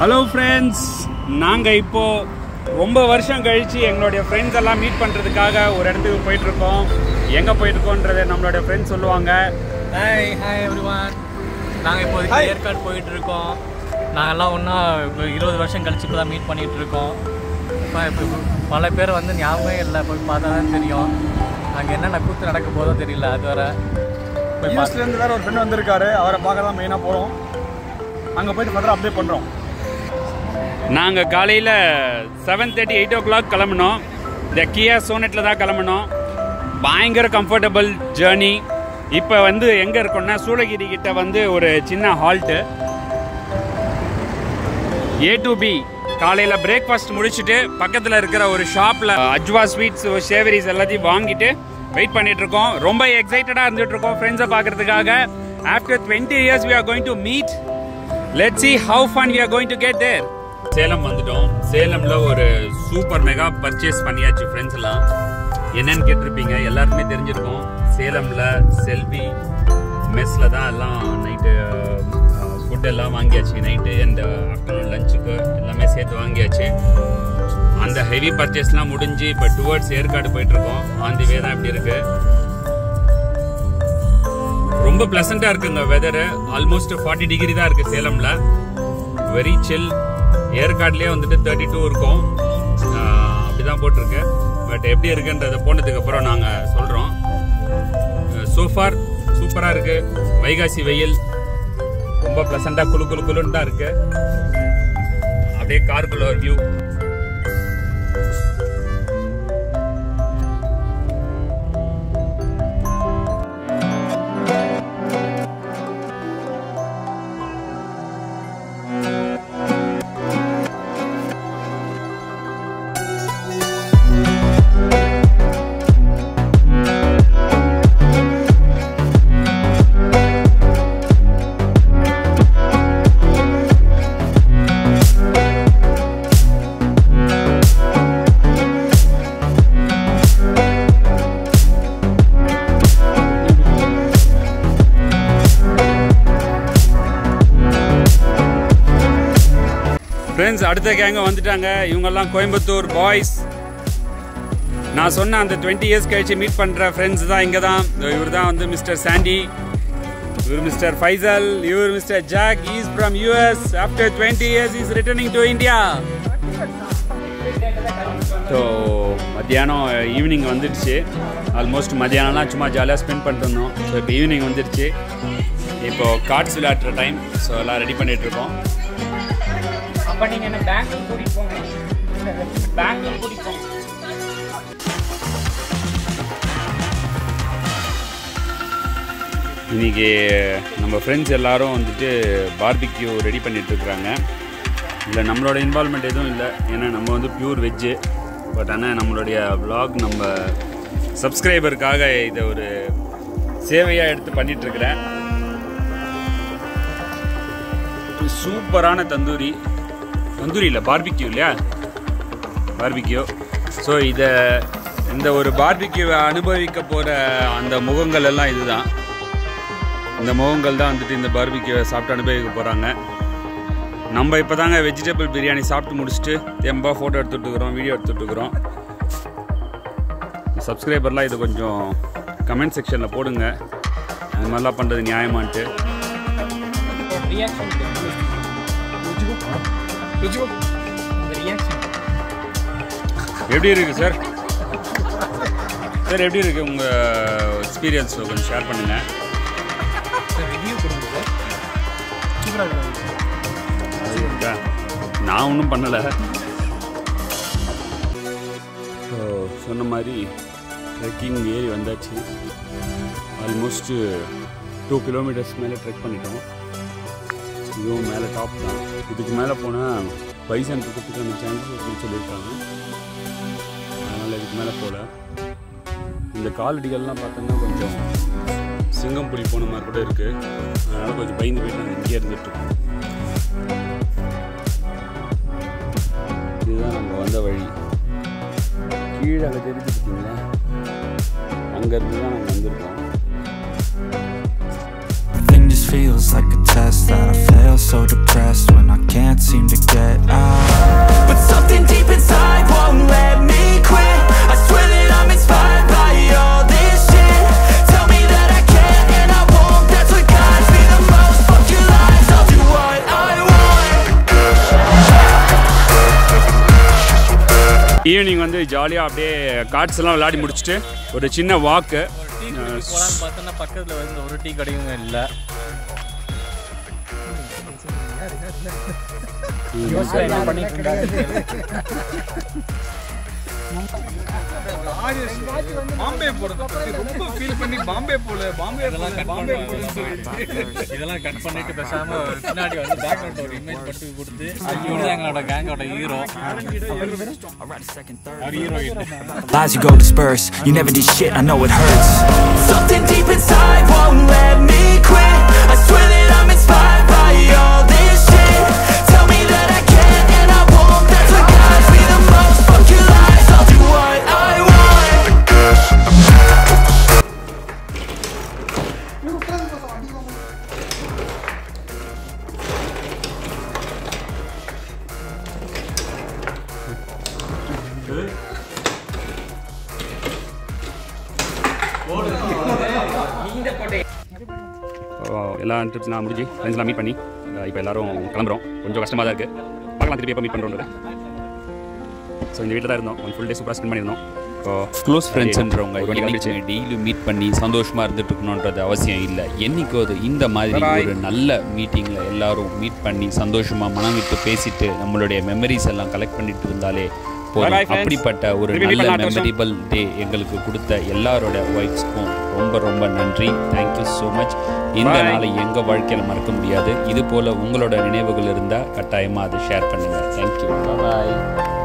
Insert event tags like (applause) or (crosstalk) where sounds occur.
Hello friends நாங்கள் இப்போ ரொம்ப வருஷம் கழித்து எங்களுடைய ஃப்ரெண்ட்ஸ் எல்லாம் மீட் பண்ணுறதுக்காக ஒரு இடத்துக்கு போயிட்டுருக்கோம். எங்கே போயிட்டுருக்கோன்றதை நம்மளுடைய ஃப்ரெண்ட்ஸ் சொல்லுவாங்க. ஹாய் ஹாய் எவ்ரிவான் நாங்கள் இப்போதைக்கு ஏற்காடு போயிட்டு இருக்கோம் நாங்கெல்லாம் ஒன்றா இப்போ இருபது வருஷம் கழிச்சு இப்போ தான் மீட் பண்ணிகிட்டு இருக்கோம் இப்போ இப்போ பல பேர் வந்து ஞாபகமே இல்லை. போய் பார்த்தா தான் தெரியும். அங்கே என்னென்ன கூத்து நடக்க போதோ தெரியல அது வர போய் யூஎஸ்லேருந்து வேற ஒரு ஃப்ரெண்ட் வந்திருக்காரு. அவரை பார்க்க தான் மெயினாக போகிறோம் அங்கே போயிட்டு ஃபர்தர் அப்டேட் பண்ணுறோம் நாங்கள் காலையில் seven thirty eight o'clock கிளம்பினோம். இந்த கியா சோனெட்டில் தான் கிளம்பினோம். பயங்கர கம்ஃபர்டபுள் ஜேர்னி இப்போ வந்து எங்கே இருக்கோம்னா சூளகிரி கிட்ட வந்து ஒரு சின்ன ஹால்ட்டு ஏ டு பி காலையில் பிரேக்ஃபாஸ்ட் முடிச்சுட்டு பக்கத்தில் இருக்கிற ஒரு ஷாப்பில் அஜ்வா ஸ்வீட்ஸ் ஷேவரிஸ் எல்லாத்தையும் வாங்கிட்டு வெயிட் பண்ணிகிட்ருக்கோம் ரொம்ப எக்ஸைட்டடாக இருந்துகிட்ருக்கோம் ஃப்ரெண்ட்ஸை பார்க்குறதுக்காக. After twenty years we are going to meet let see how fun we are going to get there Salem வந்துட்டோம். சேலம்ல ஒரு சூப்பர் மெகா பர்ச்சேஸ் பண்ணியாச்சு ஃப்ரெண்ட்ஸ் எல்லாம். என்னன்னு கேட்டிருப்பீங்க எல்லாருக்குமே தெரிஞ்சிருக்கோம். சேலம்ல செல்வி மெஸ்ல தான் எல்லாம் நைட்டு ஃபுட் எல்லாம் வாங்கியாச்சு. நைட்டு அண்ட் ஆஃப்டர்நூன் லஞ்சுக்கு எல்லாமே சேர்த்து வாங்கியாச்சு. அந்த ஹெவி பர்ச்சேஸ்லாம் முடிஞ்சு இப்போ டுவர்ட்ஸ் ஏற்காடு போயிட்டு இருக்கோம் ஆன் தி வே தான் இப்படி இருக்கு. ரொம்ப பிளசண்டா இருக்குங்க வெதர் ஆல்மோஸ்ட் ஃபார்ட்டி டிகிரி தான் இருக்கு சேலம்ல. வெரி சில் ஏற்காடுலயே வந்துட்டு தேர்ட்டி டூ இருக்கும் அப்படிதான் போட்டிருக்கு. பட் எப்படி இருக்குன்றத போனதுக்கு அப்புறம் சொல்கிறோம் சொல்றோம். சோஃபார் சூப்பராக இருக்கு. வைகாசி வெயில் ரொம்ப பிளசண்டா குழு குழு குழுன்னு தான் இருக்கு. அப்படியே காருக்குள்ள ஒரு வியூ ஃப்ரெண்ட்ஸ் அடுத்த கேங்க வந்துட்டாங்க. இவங்கெல்லாம் கோயம்புத்தூர் பாய்ஸ் நான் சொன்ன அந்த டுவெண்ட்டி இயர்ஸ் கழிச்சு மீட் பண்ணுற ஃப்ரெண்ட்ஸ் தான் இங்கே தான் இவர் தான் வந்து மிஸ்டர் சாண்டி இவர் மிஸ்டர் ஃபைசல் இவர் mister Jack is from US after twenty years is returning to India so மத்தியானம் uh, ஈவினிங் வந்துடுச்சு. ஆல்மோஸ்ட் மத்தியானம்லாம் சும்மா ஜாலியாக ஸ்பெண்ட் பண்ணிட்டு இருந்தோம் ஸோ இப்போ ஈவினிங் வந்துடுச்சு. இப்போது கார்ட்ஸ் விளையாடுற டைம் ஸோ எல்லாம் ரெடி பண்ணிகிட்ருக்கோம் இருக்கோம் அப்ப நீங்க என்ன பேங்க் கூட்டிட்டு போங்க. பேங்க் கூட்டிட்டு போங்க. இன்னைக்கு நம்ம ஃப்ரெண்ட்ஸ் எல்லோரும் வந்துட்டு பார்பிக்யூ ரெடி பண்ணிகிட்ருக்குறாங்க இருக்கிறாங்க நம்மளோட இன்வால்மெண்ட் எதுவும் இல்லை. ஏன்னா நம்ம வந்து பியூர் வெஜ்ஜு பட் ஆனால் நம்மளுடைய வ்ளாக் நம்ம சப்ஸ்கிரைபருக்காக இதை ஒரு சேவையாக எடுத்து பண்ணிகிட்ருக்குறேன் சூப்பரான தந்தூரி. தந்தூரி இல்லை பார்பிக்யூ இல்லையா? பார்பிக்யூ ஸோ இதை இந்த ஒரு பார்பிக்யூவை அனுபவிக்க போகிற அந்த முகங்கள் எல்லாம் இதுதான். இந்த முகங்கள் தான் வந்துட்டு இந்த பார்பிக்யூவை சாப்பிட்டு அனுபவிக்க போகிறாங்க நம்ம இப்போ தாங்க வெஜிடபிள் பிரியாணி சாப்பிட்டு முடிச்சுட்டு தெம்பாக ஃபோட்டோ எடுத்துட்டு வீடியோ எடுத்துட்டு சப்ஸ்கிரைபர்லாம் இது கொஞ்சம் கமெண்ட் செக்ஷனில் போடுங்க. இந்த மாதிரிலாம் பண்ணுறது நியாயமான்ட்டு. எப்படி இருக்கு சார் சார் எப்படி இருக்கு உங்கள் எக்ஸ்பீரியன்ஸ் கொஞ்சம் ஷேர் இருக்கா? நான் ஒன்றும் பண்ணலை. ஸோ சொன்ன மாதிரி ட்ரெக்கிங் ஏறி வந்தாச்சு. ஆல்மோஸ்ட்டு டூ கிலோமீட்டர்ஸ் மேலே ட்ரெக் பண்ணிட்டோம். இதுவும் மேலே டாப் தான். இதுக்கு மேலே போனால் பைசன் இருக்கிறதுக்கான சான்சஸ் இருக்குன்னு சொல்லியிருக்காங்க. அதனால் இதுக்கு மேலே போகல இந்த காலடிகள்லாம் பார்த்தோன்னா கொஞ்சம் சிங்கம் புலி போன மாதிரி கூட இருக்குது அதனால் கொஞ்சம் பயந்து போயிட்டு நாங்கள் இங்கே இருந்துகிட்ருக்கோம் இதுதான் நம்ம வந்த வழி. கீழே அங்கே தெரிஞ்சு பார்த்தீங்களா அங்கேருந்து தான் நாங்கள் வந்திருக்கோம். feels like a test That I fail so depressed when I can't seem to get out. But something deep inside won't let me quit. I swear that I'm inspired by all this shit. Tell me that I can't and I won't. That's what guides me the most. Fuck your lies, I'll do what I want. Tea குடிக்க போகலான்னு பார்த்தோன்னா பக்கத்தில் வந்து ஒரு tea கடையும் இல்லை. என்ன பண்ணிட்டு (laughs) பாம்பே போறத ரொம்ப ஃபீல் பண்ணி பாம்பே போல பாம்பே இதெல்லாம் கட் பண்ணுவாங்க இதெல்லாம் கட் பண்ணிட்டு பேசாம பின்னாடி வந்து பேக்ரவுண்ட் ஒரு இமேஜ் பட்டு கொடுத்து இவரு எங்களோட கேங்கோட hero Lies you go disperse, you never did shit, I know it hurts. Something deep inside won't let எல்லாம் ட்ரிப்ஸ் நான் முடிஞ்சு ஃப்ரெண்ட்ஸ்லாம் மீட் பண்ணி இப்போ எல்லாரும் கிளம்புறோம் கொஞ்சம் கஷ்டமாக தான் இருக்குது பார்க்கலாம் திருப்பி எப்போ மீட் பண்ணுறோன்றது ஸோ இந்த வீட்டில் தான் இருந்தோம் ஒன் ஃபுல் டே சூப்பராக ஸ்பெண்ட் பண்ணியிருந்தோம் க்ளோஸ் ஃப்ரெண்ட்ஸ்ன்றவங்க. டெய்லியும் மீட் பண்ணி சந்தோஷமா இருந்துட்டு இருக்கணுன்றது அவசியம் இல்லை என்னைக்கோது இந்த மாதிரி. ஒரு நல்ல மீட்டிங்ல எல்லாரும் மீட் பண்ணி சந்தோஷமா மனம் விட்டு பேசிட்டு நம்மளுடைய மெமரிஸ் எல்லாம் கலெக்ட் பண்ணிட்டு இருந்தாலே போதும். அப்படிப்பட்ட ஒரு நல்ல. மெமரிபிள் டே எங்களுக்கு கொடுத்த எல்லாரோட ஒய்ஃப்ஸ்க்கும் ரொம்ப ரொம்ப நன்றி தேங்க்யூ ஸோ மச் இந்த. நாளை எங்க வாழ்க்கையில மறக்க முடியாது. இது போல உங்களோட நினைவுகள் இருந்தா கட்டாயமா அதை ஷேர் பண்ணுங்க. Thank you bye